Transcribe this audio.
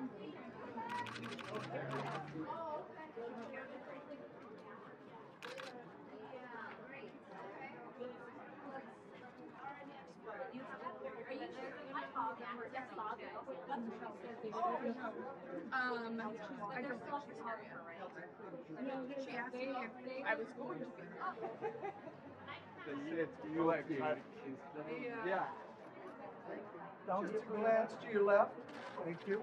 Um, I. She asked me if I was going to be. You like Yeah. Don't glance to your left. Thank you.